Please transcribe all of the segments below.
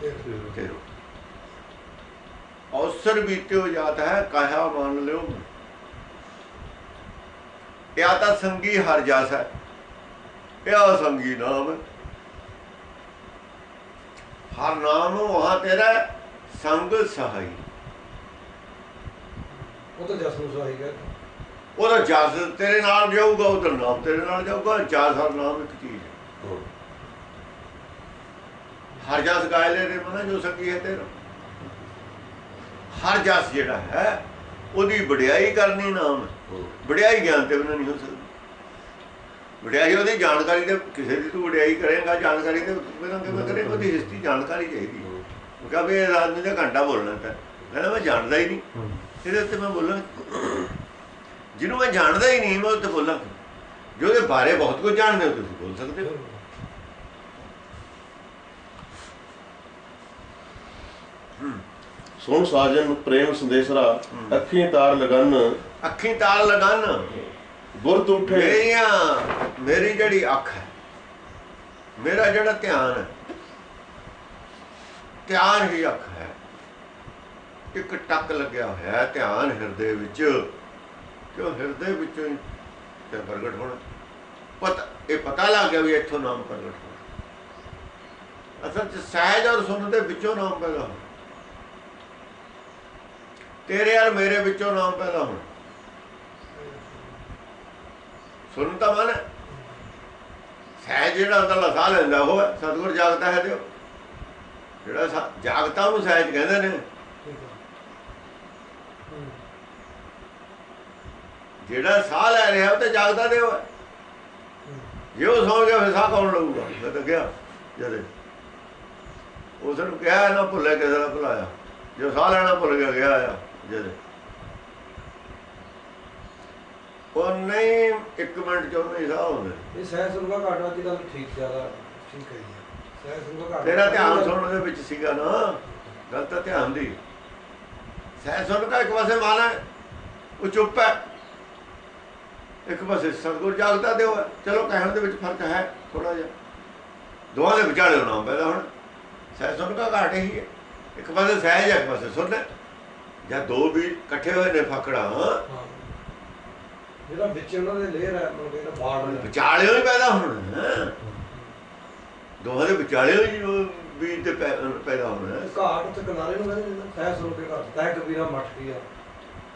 ਤੇਰੋ ਅਵਸਰ ਬੀਤਿਓ ਜਾਤ ਹੈ ਕਾਇਆ ਮੰਨ ਲਿਓ। ਇਹ ਤਾਂ ਸੰਗੀ ਹਰ ਜਾਸ ਹੈ ਇਹ ਸੰਗੀ ਨਾਮ ਹਰ ਨਾਮ ਵਹਾਂ ਤੇਰਾ ਸੰਗ ਸਹਾਈ। ਉਹ ਤਾਂ ਜਸ ਨੂੰ ਸਹਾਈ ਗਿਆ ਉਹਦਾ ਜਸ ਤੇਰੇ ਨਾਲ ਜਾਊਗਾ ਉਹਦਾ ਨਾਮ ਤੇਰੇ ਨਾਲ ਜਾਊਗਾ ਜਸ ਹਰ ਨਾਮ ਇੱਕ ਚੀਜ਼ ਹੈ। ਹਰ ਜਸ ਗਾਇ ਲੈ ਰੇ ਮਨਾ ਜੋ ਸੰਗੀ ਹੈ ਤੇਰਾ ਹਰ ਜਸ ਜਿਹੜਾ ਹੈ ਉਹਦੀ ਵਡਿਆਈ ਕਰਨੀ ਨਾਮ ਵਡਿਆਈ ਗਿਆਨ ਤੇ ਬਿਨਾਂ ਨਹੀਂ ਹੋ ਸਕਦੀ। ਵਡਿਆਈ ਉਹਦੀ ਜਾਣਕਾਰੀ ਦੇ ਕਿਸੇ ਦੀ ਤੂੰ ਵਡਿਆਈ ਕਰੇਗਾ ਜਾਣਕਾਰੀ ਦੇ ਬਿਨਾਂ ਕਿਵੇਂ ਕਰੇਗਾ ਉਹਦੀ ਹਿਸਟਰੀ ਜਾਣਕਾਰੀ ਚਾਹੀਦੀ ਉਹ ਕਹਾਂ ਵੀ ਇਹ ਆਦਮੀ ਦਾ ਘੰਟਾ ਬੋਲਣਾ ਤਾਂ ਕਹਿੰਦਾ ਮੈਂ ਜਾਣਦਾ ਹੀ ਨਹੀਂ। ਇਹਦੇ ਉੱਤੇ ਮੈਂ ਬੋਲਾਂ ਜਿਹਨੂੰ ਮੈਂ ਜਾਣਦਾ ਹੀ ਨਹੀਂ ਮੈਂ ਉੱਤੇ ਬੋਲਾਂ ਜੋ ਉਹਦੇ ਬਾਰੇ ਬਹੁਤ ਕੁਝ ਜਾਣਦੇ ਹੋ ਤੁਸੀਂ ਬੋਲ ਸਕਦੇ ਹੋ। ਸੁਣ ਸਾਜਨ ਪ੍ਰੇਮ ਸੰਦੇਸਰਾ ਅੱਖੀਂ ਤਾਰ ਲਗਨ। ਅੱਖੀਂ ਤਾਲ ਲਗਨ। ਗੁਰਤ ਉਠੇ। ਮੇਰੀਆਂ ਮੇਰੀ ਜਿਹੜੀ ਅੱਖ ਹੈ ਮੇਰਾ ਜਿਹੜਾ ਧਿਆਨ ਹੈ ਧਿਆਨ ਹੀ ਅੱਖ ਹੈ। ਇੱਕ ਟੱਕ ਲੱਗਿਆ ਹੋਇਆ ਹੈ ਧਿਆਨ ਹਿਰਦੇ ਵਿੱਚ। ਕਿਉਂ ਹਿਰਦੇ ਵਿੱਚੋਂ ਹੀ ਤੇ ਪ੍ਰਗਟ ਹੋਣਾ। ਪਤਾ ਇਹ ਪਤਾ ਲੱਗ ਗਿਆ ਵੀ ਇੱਥੋਂ ਨਾਮ ਪ੍ਰਗਟ ਹੋਣਾ। ਅਸਲ ਚ ਸਹਿਜ ਔਰ ਸੁਣ ਦੇ ਵਿੱਚੋਂ ਨਾਮ ਪੈਦਾ ਹੋਣਾ। ਤੇਰੇ ਯਾਰ ਮੇਰੇ ਵਿੱਚੋਂ ਨਾਮ ਪੈਦਾ ਹੋਣਾ। ਸੁਣ ਤਾਂ ਮਨ ਸਹਿਜ ਜਿਹੜਾ ਅੰਦਰਲਾ ਸਾਹ ਲੈਂਦਾ ਉਹ ਹੈ, ਸਤਿਗੁਰ ਜਾਗਦਾ ਹੈ ਦਿਓ ਜਿਹੜਾ ਜਾਗਤਾ ਉਹਨੂੰ ਸਹਿਜ ਕਹਿੰਦੇ ਨੇ। ਜਿਹੜਾ ਸਾਹ ਲੈ ਰਿਹਾ ਉਹ ਤੇ ਜਾਗਦਾ ਦਿਓ ਹੈ। ਜੇ ਉਹ ਸੌਂ ਗਿਆ ਫਿਰ ਸਾਹ ਕੌਣ ਲਊਗਾ? ਮੈਂ ਤਾਂ ਗਿਆ ਜਦੇ। ਉਸ ਨੂੰ ਕਿਹਾ ਨਾ ਭੁੱਲੇ ਕਿਸੇ ਦਾ ਭੁਲਾਇਆ। ਜੇ ਸਾਹ ਲੈਣਾ ਭੁੱਲ ਗਿਆ ਗਿਆ ਆ। ਜਦੇ ਉਹ ਨਹੀਂ ਇੱਕ ਮਿੰਟ ਚ ਉਹਨੇ ਸਾਹ ਹੁੰਦੇ ਇਹ ਸਹਿ ਸੁਣਵਾ ਘਾਟਾ ਦੀ ਗੱਲ ਠੀਕ ਜ਼ਿਆਦਾ ਠੀਕ ਹੈ ਸਹਿ ਘਾਟਾ ਤੇਰਾ ਧਿਆਨ ਸੁਣਨ ਦੇ ਵਿੱਚ ਸੀਗਾ ਨਾ। ਗੱਲ ਤਾਂ ਧਿਆਨ ਦੀ। ਸਹਿ ਸੁਣ ਦਾ ਇੱਕ ਪਾਸੇ ਮਨ ਹੈ ਉਹ ਚੁੱਪ ਹੈ। ਇੱਕ ਪਾਸੇ ਸਤਿਗੁਰ ਜਾਗਦਾ ਦਿਓ ਚਲੋ ਕਹਿਣ ਦੇ ਵਿੱਚ ਫ਼ਰਕ ਹੈ ਥੋੜਾ ਜਿਹਾ। ਦੋਵਾਂ ਦੇ ਵਿਚਾਲੇ ਨਾਮ ਪੈਦਾ ਹੁਣ। ਸਹਿ ਸੁਣ ਦਾ ਘਾਟ ਹੀ ਹੈ। ਇੱਕ ਪਾਸੇ ਸਹਿਜ ਹੈ ਇੱਕ ਪਾਸੇ ਸੁਣ ਹੈ। ਜਾਂ ਦੋ ਵੀ ਇਕੱਠੇ ਹੋਏ ਨੇ ਫਕੜਾ। ਜਿਹੜਾ ਵਿੱਚ ਉਹਨਾਂ ਦੇ ਲੇਅਰ ਹੈ ਮਤਲਬ ਇਹਦਾ ਹੈ ਵਿਚਾਲੇ ਹੀ ਪੈਦਾ ਹੋਣਾ। ਦੋਹਾਂ ਦੇ ਵਿਚਾਲੇ ਹੀ ਬੀਜ ਤੇ ਪੈਦਾ ਹੋਣਾ। ਘਾਟ ਤੇ ਕਿਨਾਰੇ ਨੂੰ ਕਹਿੰਦੇ ਨੇ ਸਹਿ ਸੁਣ ਕੇ ਘਾਟ। ਤੈ ਕਬੀਰਾ ਮੱਠ ਕੀ ਆ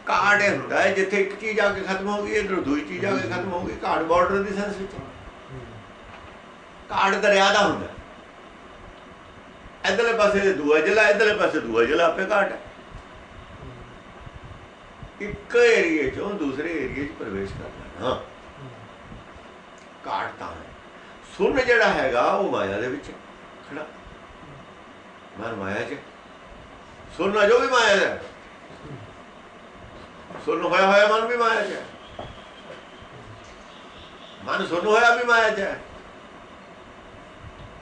ਕਾਰਡ ਇਹ ਹੁੰਦਾ ਹੈ ਜਿੱਥੇ ਇੱਕ ਚੀਜ਼ ਆ ਕੇ ਖਤਮ ਹੋ ਗਈ ਇਧਰੋਂ ਦੂਜੀ ਚੀਜ਼ ਆ ਕੇ ਖਤਮ ਹੋ ਗਈ। ਕਾਰਡ ਬਾਰਡਰ ਦੀ ਸੈਂਸ ਵਿੱਚ। ਕਾਰਡ ਦਰਿਆ ਦਾ ਹੁੰਦਾ ਇਧਰਲੇ ਪਾਸੇ ਦੂਆ ਜ਼ਿਲ੍ਹਾ ਇਧਰਲੇ ਪਾਸੇ ਦੂਆ ਜ਼ਿਲ੍ਹਾ ਆਪੇ ਘਾਟ ਹੈ। ਇੱਕ ਏਰੀਏ ਚੋਂ ਦੂਸਰੇ ਏਰੀਏ 'ਚ ਪ੍ਰਵੇਸ਼ ਕਰ ਲੈਣਾ। ਘਾਟ ਤਾਂ ਹੈ। ਸੁਣ ਜਿਹੜਾ ਹੈਗਾ ਉਹ ਮਾਇਆ ਦੇ ਵਿੱਚ ਖੜਾ। ਮਨ ਮਾਇਆ 'ਚ। ਸੁਣਨਾ ਜੋ ਵੀ ਮਾਇਆ ਦਾ। ਹੈ। ਸੁਣ ਹੋਇਆ ਹੋਇਆ ਮਨ ਵੀ ਮਾਇਆ 'ਚ ਹੈ। ਮਨ ਸੁਣ ਹੋਇਆ ਵੀ ਮਾਇਆ 'ਚ ਹੈ।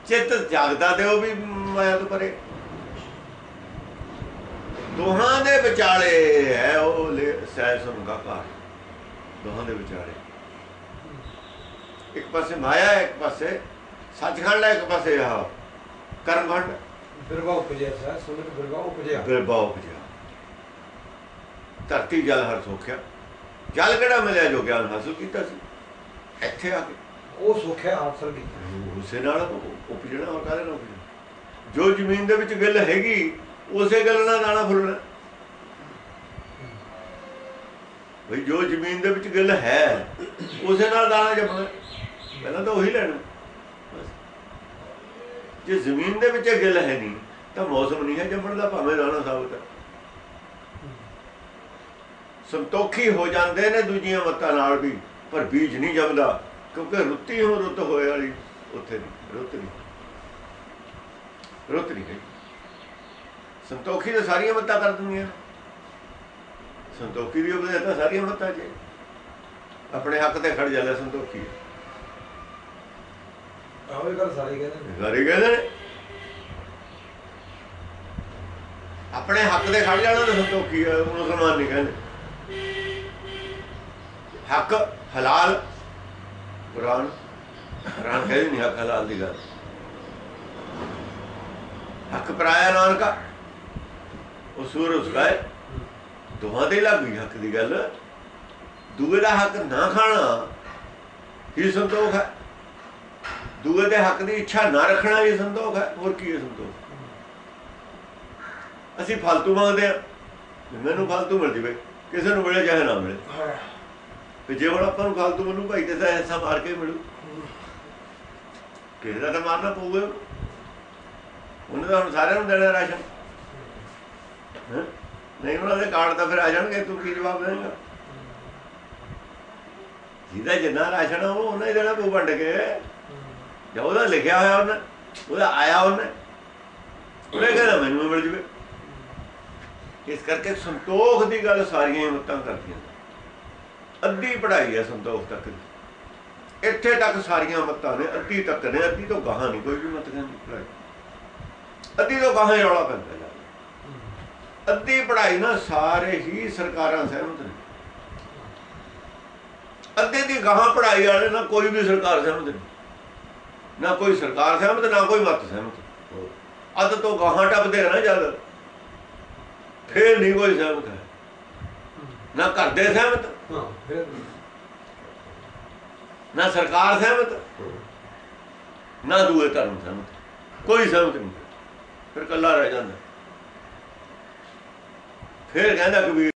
ਚਿੱਤ ਜਾਗਦਾ ਤੇ ਉਹ ਵੀ ਮਾਇਆ ਤੋਂ ਪਰੇ। ਦੋਹਾਂ ਦੇ ਵਿਚਾਲੇ ਹੈ ਉਹ ਲੈ- ਸਹਿ ਸੁਣਗਾ ਘਰ ਦੋਹਾਂ ਦੇ ਵਿਚਾਲੇ। ਇੱਕ ਪਾਸੇ ਮਾਇਆ ਇੱਕ ਪਾਸੇ ਸੱਚਖੰਡ ਹੈ ਇੱਕ ਪਾਸੇ ਆ ਕਰਮਖੰਡ। ਬਿਰਵਾ ਉਪਜਿਆ ਬਿਰਵਾ ਉਪਜਿਆ। ਧਰਤੀ ਜਲ ਹਰ ਸੋਖਿਆ। ਜਲ ਕਿਹੜਾ ਮਿਲਿਆ ਜੋ ਗਿਆਨ ਹਾਸਲ ਕੀਤਾ ਸੀ? ਇੱਥੇ ਆ ਕੇ। ਉਹ ਸੁਖਿਆ ਹਾਸਲ ਕੀਤਾ। ਉਸੇ ਨਾਲ ਉਪਜਣਾ ਔਰ ਕਾਹਦੇ ਨਾਲ ਉਪਜਣਾ? ਜੋ ਜ਼ਮੀਨ ਦੇ ਵਿੱਚ ਗਿੱਲ ਹੈਗੀ ਉਸੇ ਗੱਲ ਨਾਲ ਦਾਣਾ ਫੁੱਲਣਾ। ਭਈ ਜੋ ਜ਼ਮੀਨ ਦੇ ਵਿੱਚ ਗਿੱਲ ਹੈ, ਉਸੇ ਨਾਲ ਦਾਣਾ ਜੰਮਣਾ। ਪਹਿਲਾਂ ਤਾਂ ਉਹੀ ਲੈਣਾ। ਜੇ ਜ਼ਮੀਨ ਦੇ ਵਿੱਚ ਗਿੱਲ ਹੈ ਨਹੀਂ, ਤਾਂ ਮੌਸਮ ਨਹੀਂ ਹੈ ਜੰਮਣ ਦਾ, ਭਾਵੇਂ ਦਾਣਾ ਸਾਬਤ ਹੈ ਸੰਤੋਖੀ ਹੋ ਜਾਂਦੇ ਨੇ ਦੂਜੀਆਂ ਮੱਤਾਂ ਨਾਲ ਵੀ, ਪਰ ਬੀਜ ਨਹੀਂ ਜੰਮਦਾ, ਕਿਉਂਕਿ ਰੁੱਤੀ ਹੋ ਰੁੱਤ ਹੋਏ ਵਾਲੀ ਉੱਥੇ ਨਹੀਂ, ਰੁੱਤ ਨਹੀਂ। ਰੁੱਤ ਨਹੀਂ ਹੈ ਸੰਤੋਖੀ ਤਾਂ ਸਾਰੀਆਂ ਮੱਤਾਂ ਕਰ ਦਿੰਦੀਆਂ ਸੰਤੋਖੀ ਦੀ ਉਪਦੇਸ਼ ਤਾਂ ਸਾਰੀਆਂ ਮੱਤਾਂ 'ਚ ਹੈ। ਆਪਣੇ ਹੱਕ ਤੇ ਖੜ ਜਾਂਦਾ ਸੰਤੋਖੀ। ਇਹ ਗੱਲ ਸਾਰੇ ਕਹਿੰਦੇ ਸਾਰੇ ਕਹਿੰਦੇ ਆਪਣੇ ਹੱਕ ਤੇ ਖੜ ਜਾਣਾ ਤਾਂ ਸੰਤੋਖੀ ਹੈ ਮੁਸਲਮਾਨ ਨਹੀਂ ਕਹਿੰਦੇ। ਹੱਕ ਹਲਾਲ ਕੁਰਾਨ ਕੁਰਾਨ ਕਹਿੰਦੇ ਨਹੀਂ ਹੱਕ ਹਲਾਲ ਦੀ ਗੱਲ। ਹੱਕ ਪਰਾਇਆ ਨਾਨਕਾ ਉਹ ਸੂਰ ਉਸਕਾ ਹੈ। ਦੋਹਾਂ ਦੇ ਲੱਗ ਗਈ ਹੱਕ ਦੀ ਗੱਲ। ਦੂਏ ਦਾ ਹੱਕ ਨਾ ਖਾਣਾ ਇਹ ਸੰਤੋਖ ਹੈ। ਦੂਏ ਦੇ ਹੱਕ ਦੀ ਇੱਛਾ ਨਾ ਰੱਖਣਾ ਇਹ ਸੰਤੋਖ ਹੈ। ਹੋਰ ਕੀ ਹੈ ਸੰਤੋਖ? ਅਸੀਂ ਫालतू ਮੰਗਦੇ ਆ ਮੈਨੂੰ ਫालतू ਮਿਲ ਜਵੇ ਕਿਸੇ ਨੂੰ ਮਿਲੇ ਚਾਹੇ ਨਾ ਮਿਲੇ। ਤੇ ਜੇ ਹੁਣ ਆਪਾਂ ਨੂੰ ਫालतू ਮਿਲੂ ਭਾਈ ਤੇ ਐਸਾ ਮਾਰ ਕੇ ਮਿਲੂ। ਕਿਸੇ ਦਾ ਤਾਂ ਮਾਰਨਾ ਪਊਗਾ? ਉਹਨੇ ਤਾਂ ਹੁਣ ਸਾਰਿਆਂ ਨੂੰ ਦੇਣਾ ਰਾਸ਼ਨ। ਹਾਂ? ਨਹੀਂ ਉਹਨਾਂ ਦੇ ਕਾਰਡ ਤਾਂ ਫਿਰ ਆ ਜਾਣਗੇ ਤੂੰ ਕੀ ਜਵਾਬ ਦੇਵੇਂਗਾ? ਜਿਹਦਾ ਜਿੰਨਾ ਰਾਸ਼ਨ ਉਹ ਉਹਨਾਂ ਹੀ ਦੇਣਾ ਪਊ ਵੰਡ ਕੇ। ਜਾਂ ਉਹਦਾ ਲਿਖਿਆ ਹੋਇਆ ਉਹਨੇ ਉਹਦਾ ਆਇਆ ਉਹਨੇ। ਉਹਨੇ ਕਹਿੰਦਾ ਮੈਨੂੰ ਮਿਲ ਜਵੇ। ਇਸ ਕਰਕੇ ਸੰਤੋਖ ਦੀ ਗੱਲ ਸਾਰੀਆਂ ਹੀ ਮਤਾਂ ਕਰਦੀਆਂ। ਅੱਧੀ ਪੜ੍ਹਾਈ ਹੈ ਸੰਤੋਖ ਤੱਕ ਦੀ। ਇੱਥੇ ਤੱਕ ਸਾਰੀਆਂ ਮਤਾਂ ਨੇ ਅੱਧੀ ਤੱਕ ਨੇ ਅੱਧੀ ਤੋਂ ਗਾਹਾਂ ਨਹੀਂ ਕੋਈ ਵੀ ਮਤ ਕਹਿੰਦੀ ਪੜ੍ਹਾਈ। ਅੱਧੀ ਤੋਂ ਗਾਹਾਂ ਹੀ ਰੌਲਾ ਪੈਂਦਾ ਅੱਧੀ ਪੜ੍ਹਾਈ ਨਾਲ ਸਾਰੇ ਹੀ ਸਰਕਾਰਾਂ ਸਹਿਮਤ ਨੇ। ਅੱਧੇ ਦੀ ਗਾਹਾਂ ਪੜ੍ਹਾਈ ਵਾਲੇ ਨਾਲ ਕੋਈ ਵੀ ਸਰਕਾਰ ਸਹਿਮਤ ਨਹੀਂ। ਨਾ ਕੋਈ ਸਰਕਾਰ ਸਹਿਮਤ ਨਾ ਕੋਈ ਮਤ ਸਹਿਮਤ। ਅੱਧ ਤੋਂ ਗਾਹਾਂ ਟੱਪਦੇ ਨਾ ਜਦ ਫੇਰ ਨਹੀਂ ਕੋਈ ਸਹਿਮਤ ਹੈ। ਨਾ ਕਰਦੇ ਸਹਿਮਤ ਨਾ ਸਰਕਾਰ ਸਹਿਮਤ ਨਾ ਦੂਏ ਧਰਮ ਸਹਿਮਤ। ਕੋਈ ਸਹਿਮਤ ਨਹੀਂ। ਫਿਰ ਕੱਲਾ ਰਹਿ ਜਾਂਦਾ। ਫਿਰ ਕਹਿੰਦਾ ਕਬੀਰ